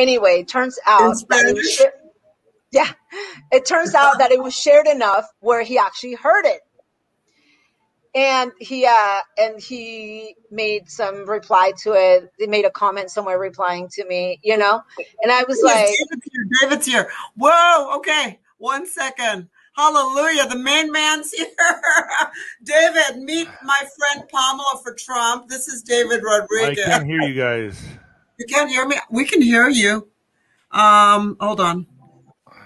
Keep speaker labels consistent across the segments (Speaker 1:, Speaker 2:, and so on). Speaker 1: Anyway, turns out it yeah, it turns out that it was shared enough where he actually heard it. And he uh, and he made some reply to it. He made a comment somewhere replying to me, you know. And I was like, David's here, David's here. Whoa, okay, one second. Hallelujah. The main man's here. David, meet my friend Paloma for Trump. This is David Rodriguez. I can't
Speaker 2: hear you guys.
Speaker 1: You can't hear me. We can hear you. Um, hold on.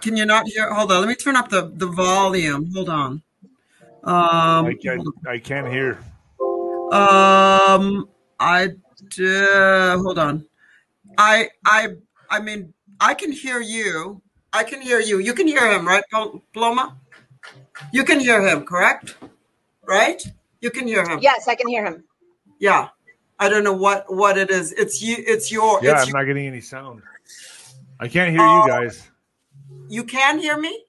Speaker 1: Can you not hear? Hold on. Let me turn up the, the volume. Hold on. Um, I can I can't hear. Um, I do. hold on. I I I mean I can hear you. I can hear you. You can hear him, right, Paloma? You can hear him, correct? Right? You can hear him. Yes, I can hear him. Yeah. I don't know what what it is. It's you. It's your. Yeah, it's I'm your, not getting any sound.
Speaker 2: I can't hear uh, you oh. guys.
Speaker 1: You can hear me.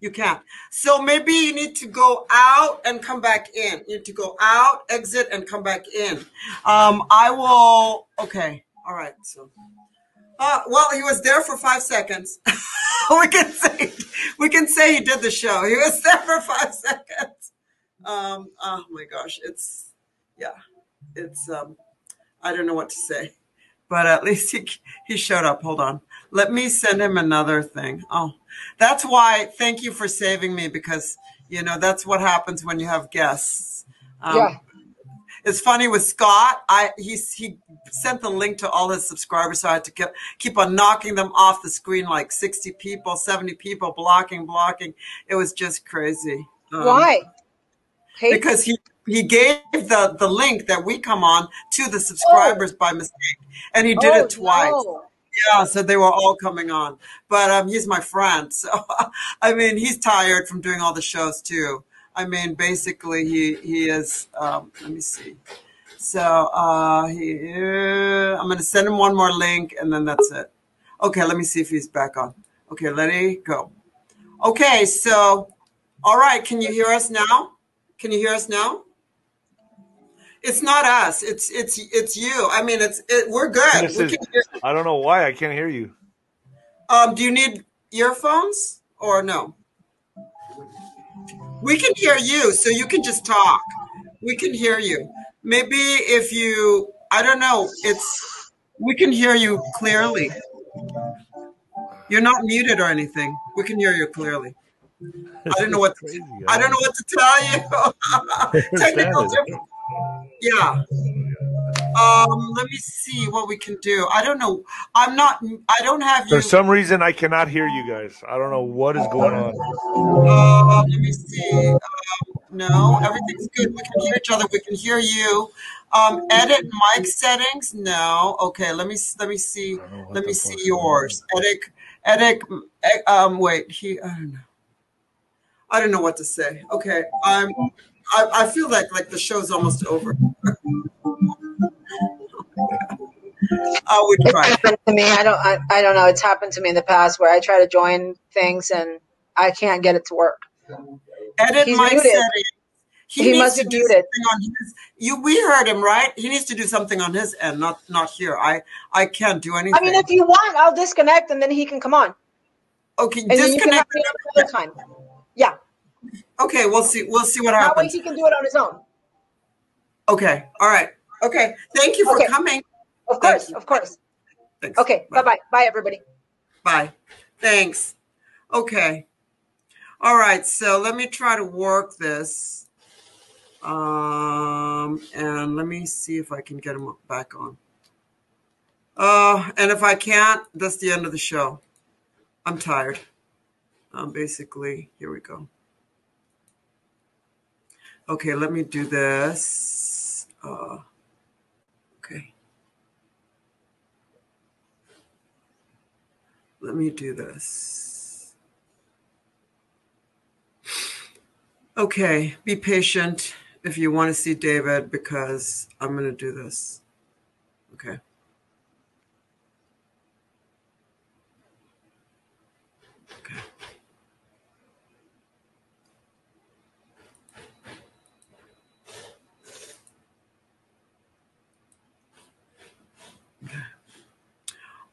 Speaker 1: You can. So maybe you need to go out and come back in. You need to go out, exit, and come back in. Um, I will. Okay. All right. So. Uh, well, he was there for five seconds. we can say we can say he did the show. He was there for five seconds. Um, oh my gosh, it's yeah, it's um, I don't know what to say, but at least he he showed up. Hold on, let me send him another thing. Oh, that's why. Thank you for saving me because you know that's what happens when you have guests. Um, yeah. It's funny with Scott. I he he sent the link to all his subscribers, so I had to keep keep on knocking them off the screen, like sixty people, seventy people, blocking, blocking. It was just crazy. Um, why? because he he gave the the link that we come on to the subscribers oh. by mistake, and he did oh, it twice. No. Yeah, so they were all coming on, but um, he's my friend. So, I mean, he's tired from doing all the shows too. I mean, basically, he he is. Um, let me see. So uh, he, uh, I'm going to send him one more link, and then that's it. Okay, let me see if he's back on. Okay, let it go. Okay, so all right, can you hear us now? Can you hear us now? It's not us. It's it's it's you. I mean, it's it, we're good. We is, I don't
Speaker 2: know why I can't hear you.
Speaker 1: Um, do you need earphones or no? We can hear you, so you can just talk. We can hear you. Maybe if you, I don't know. It's we can hear you clearly. You're not muted or anything. We can hear you clearly. I don't know what to, I don't know what to tell you. Technical difficulties. Yeah. Um, let me see what we can do. I don't know. I'm not. I don't have. For you. some reason, I
Speaker 2: cannot hear you guys. I don't know what is going
Speaker 1: on. Uh, let me see. Um, no, everything's good. We can hear each other. We can hear you. Um, edit mic settings. No. Okay. Let me let me see. Let me see yours. Edit. Edit. Eh, um. Wait. He. I don't know. I don't know what to say. Okay. I'm. Um, I, I feel like like the show's almost over. I would try. It's happened to me. I don't. I, I don't know. It's happened to me in the past where I try to join things and I can't get it to work. Edit He's my muted. setting. He, he needs to do something on his. You, we heard him, right? He needs to do something on his end, not not here. I I can't do anything. I mean, if you want, I'll disconnect and then he can come on. Okay, and disconnect. Then you can have time. Okay, we'll see. We'll see what happens. That way he can do it on his own. Okay. All right. Okay. Thank you for okay. coming. Of course. Of course. Thanks. Okay. Bye bye. Bye everybody. Bye. Thanks. Okay. All right. So let me try to work this. Um, and let me see if I can get him back on. Uh, and if I can't, that's the end of the show. I'm tired. Um, basically, here we go. Okay, let me do this. Uh, okay. Let me do this. Okay, be patient if you want to see David because I'm going to do this. Okay. Okay.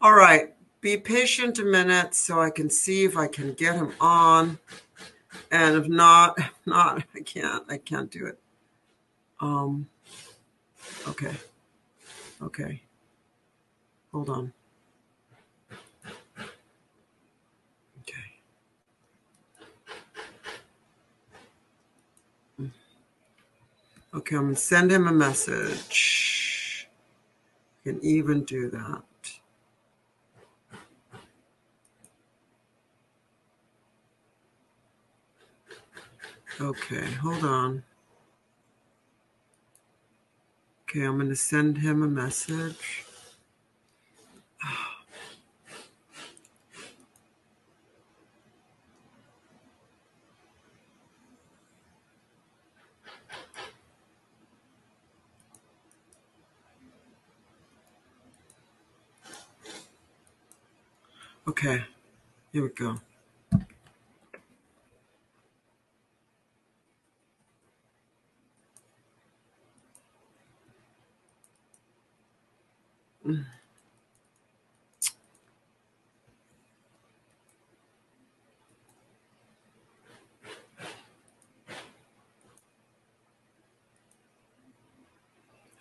Speaker 1: All right, be patient a minute so I can see if I can get him on. And if not, not, I can't, I can't do it. Um, okay, okay, hold on. Okay. Okay, I'm gonna send him a message. I can even do that. Okay, hold on. Okay, I'm going to send him a message. Okay, here we go.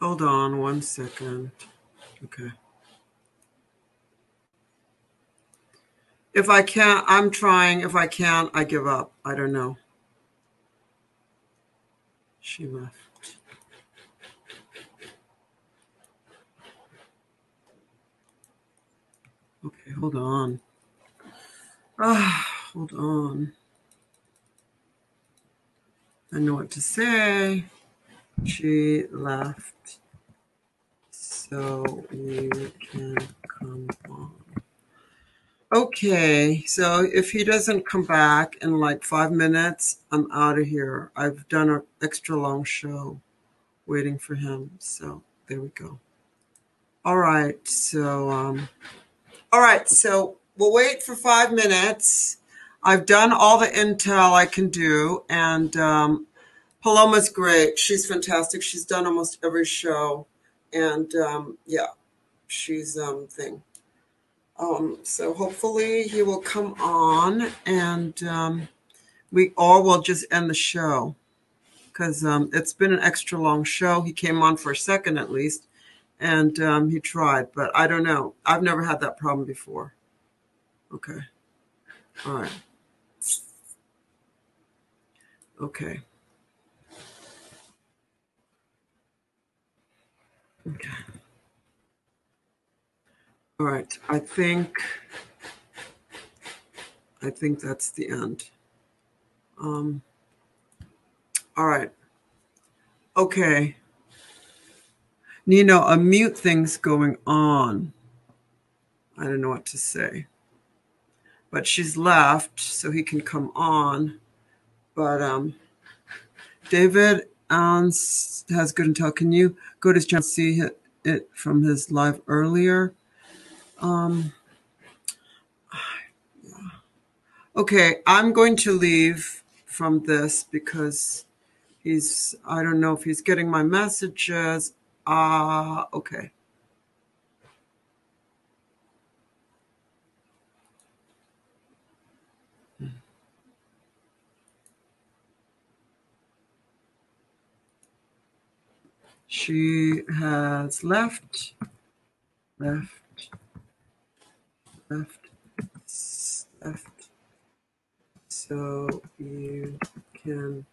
Speaker 1: Hold on one second. Okay. If I can't, I'm trying. If I can't, I give up. I don't know. She left. Okay, hold on. Ah, hold on. I know what to say. She left so we can come on. Okay, so if he doesn't come back in like five minutes, I'm out of here. I've done an extra long show waiting for him. So there we go. All right, so um, all right, so we'll wait for five minutes. I've done all the intel I can do, and um, Paloma's great. She's fantastic. She's done almost every show, and um, yeah, she's um thing. Um, so hopefully he will come on, and um, we all will just end the show because um, it's been an extra long show. He came on for a second at least, and um, he tried, but I don't know. I've never had that problem before. Okay. All right. Okay. Okay. All right. I think I think that's the end. Um, all right. Okay you know, a mute thing's going on. I don't know what to say. But she's left, so he can come on. But um, David Allen has good intel. Can you go to channel see it from his live earlier? Um, okay, I'm going to leave from this because he's, I don't know if he's getting my messages. Ah, uh, okay. She has left, left, left, left. So you can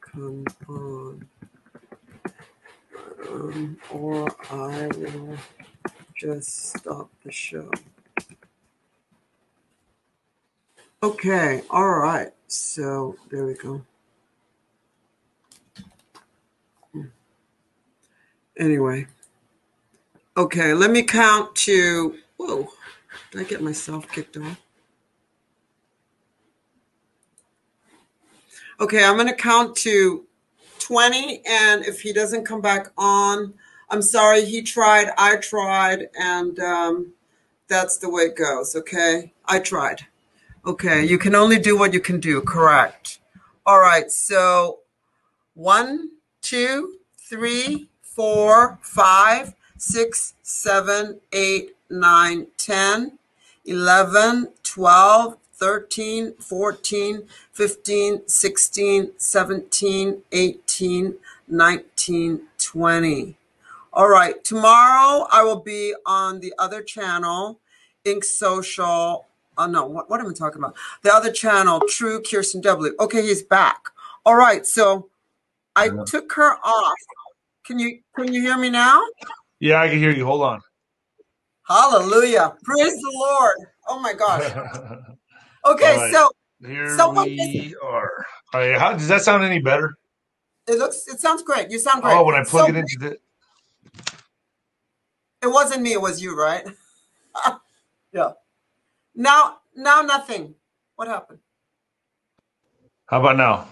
Speaker 1: come on um, or I will just stop the show. Okay, all right. So there we go. Hmm. Anyway, okay, let me count to. Whoa, did I get myself kicked off? Okay, I'm going to count to 20. And if he doesn't come back on, I'm sorry, he tried, I tried, and um, that's the way it goes, okay? I tried. Okay, you can only do what you can do, correct. All right, so one, two, three, four, five, six, seven, eight, nine, ten, eleven, twelve, 13, 14, 15, 16, 17, 18, 19, 20. All right, tomorrow I will be on the other channel, Ink Social. Oh no, what, what am I talking about? The other channel, True Kirsten W. Okay, he's back. All right, so I yeah. took her off. Can you can you hear me now? Yeah, I can hear you. Hold on. Hallelujah. Praise the Lord. Oh my gosh. Okay, right, so here someone we are.
Speaker 2: All right, how does that sound any better?
Speaker 1: It looks. It sounds great. You sound great. Oh, when I plug so, it into the. It wasn't me. It was you, right? yeah. Now, now nothing. What happened?
Speaker 2: How about now?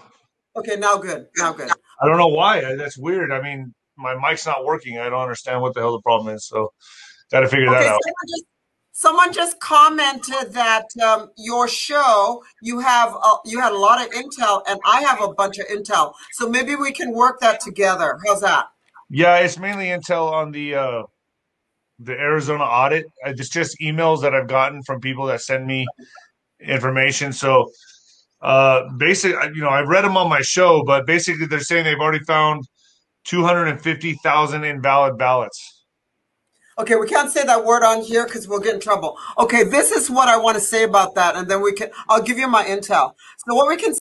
Speaker 1: Okay, now good. Now good. I don't know
Speaker 2: why. That's weird. I mean, my mic's not working. I don't understand what the hell the problem is. So, got to figure okay, that so out.
Speaker 1: Just, Someone just commented that um, your show you have a, you had a lot of intel, and I have a bunch of intel. So maybe we can work that together. How's that?
Speaker 2: Yeah, it's mainly intel on the uh, the Arizona audit. Uh, it's just emails that I've gotten from people that send me information. So uh, basically, uh, you know, I've read them on my show, but basically, they're saying they've already found two hundred and fifty thousand invalid ballots.
Speaker 1: Okay, we can't say that word on here because we'll get in trouble. Okay, this is what I want to say about that, and then we can. I'll give you my intel. So what we can